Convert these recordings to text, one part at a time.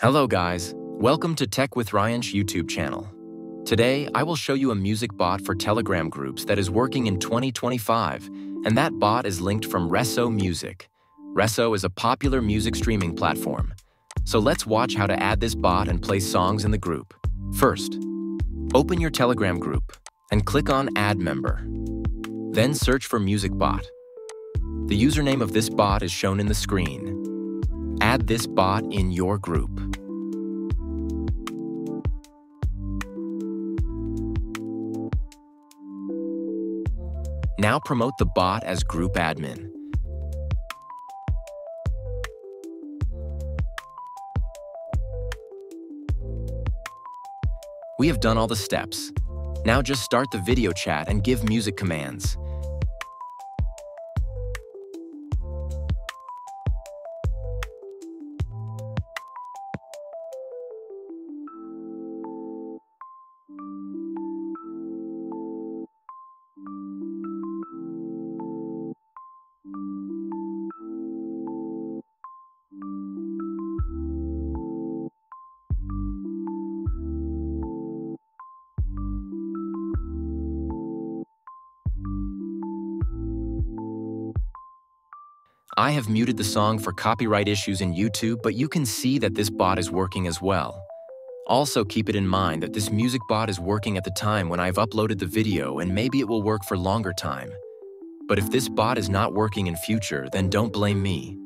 Hello guys, welcome to Tech with Riyansh YouTube channel. Today, I will show you a music bot for Telegram groups that is working in 2025, and that bot is linked from Resso Music. Resso is a popular music streaming platform. So let's watch how to add this bot and play songs in the group. First, open your Telegram group and click on Add Member. Then search for Music Bot. The username of this bot is shown in the screen. Add this bot in your group. Now promote the bot as group admin. We have done all the steps. Now just start the video chat and give music commands. I have muted the song for copyright issues in YouTube, but you can see that this bot is working as well. Also keep it in mind that this music bot is working at the time when I've uploaded the video and maybe it will work for longer time. But if this bot is not working in future, then don't blame me.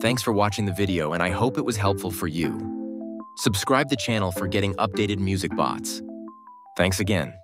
Thanks for watching the video and I hope it was helpful for you. Subscribe the channel for getting updated music bots. Thanks again.